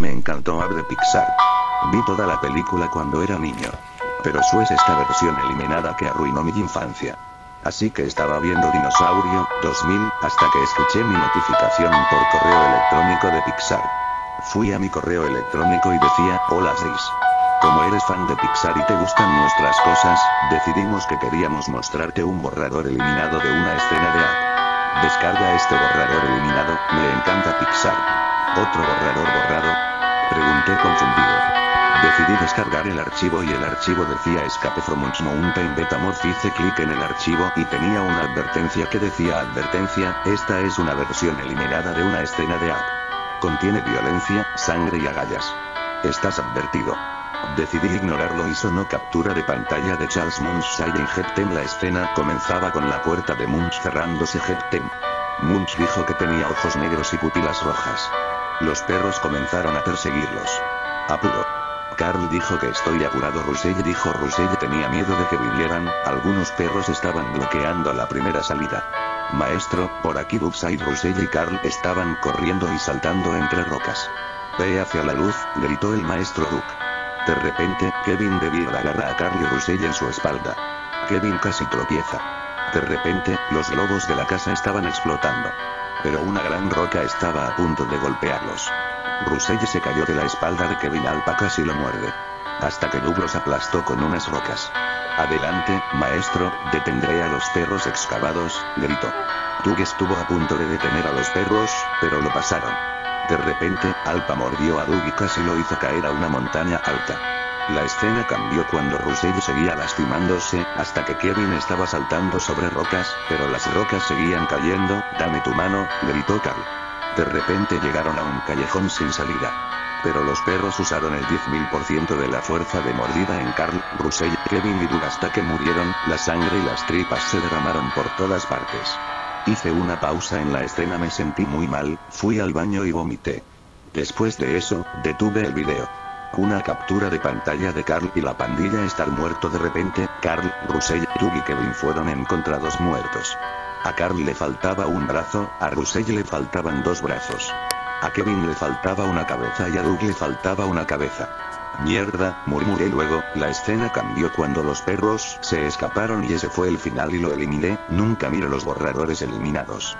me encantó App de Pixar. Vi toda la película cuando era niño. Pero su es esta versión eliminada que arruinó mi infancia. Así que estaba viendo Dinosaurio 2000 hasta que escuché mi notificación por correo electrónico de Pixar. Fui a mi correo electrónico y decía, hola Seis. Como eres fan de Pixar y te gustan nuestras cosas, decidimos que queríamos mostrarte un borrador eliminado de una escena de app. Descarga este borrador eliminado, me encanta Pixar. ¿Otro borrador borrado? Descargar el archivo y el archivo decía Escape from Mountain Betamorph hice clic en el archivo y tenía una advertencia que decía advertencia, esta es una versión eliminada de una escena de app. Contiene violencia, sangre y agallas. Estás advertido. Decidí ignorarlo y sonó captura de pantalla de Charles Munch en Heptem La escena comenzaba con la puerta de Munch cerrándose Heptem. Munch dijo que tenía ojos negros y pupilas rojas. Los perros comenzaron a perseguirlos. Apuro. Carl dijo que estoy apurado. Russell dijo Russell tenía miedo de que vinieran, algunos perros estaban bloqueando la primera salida. Maestro, por aquí Bugside Russell y Carl estaban corriendo y saltando entre rocas. Ve hacia la luz, gritó el maestro Duke. De repente, Kevin de Beard agarra a Carl y en su espalda. Kevin casi tropieza. De repente, los globos de la casa estaban explotando. Pero una gran roca estaba a punto de golpearlos. Russell se cayó de la espalda de Kevin Alpa casi lo muerde. Hasta que Doug los aplastó con unas rocas. Adelante, maestro, detendré a los perros excavados, gritó. Doug estuvo a punto de detener a los perros, pero lo pasaron. De repente, Alpa mordió a Doug y casi lo hizo caer a una montaña alta. La escena cambió cuando Russell seguía lastimándose, hasta que Kevin estaba saltando sobre rocas, pero las rocas seguían cayendo, dame tu mano, gritó Carl. De repente llegaron a un callejón sin salida. Pero los perros usaron el 10.000% de la fuerza de mordida en Carl, Russell, Kevin y Doug hasta que murieron, la sangre y las tripas se derramaron por todas partes. Hice una pausa en la escena, me sentí muy mal, fui al baño y vomité. Después de eso, detuve el video. Una captura de pantalla de Carl y la pandilla estar muerto de repente, Carl, Russell, Doug y Kevin fueron encontrados muertos. A Carl le faltaba un brazo, a Russell le faltaban dos brazos. A Kevin le faltaba una cabeza y a Doug le faltaba una cabeza. Mierda, murmuré luego, la escena cambió cuando los perros se escaparon y ese fue el final y lo eliminé, nunca miro los borradores eliminados.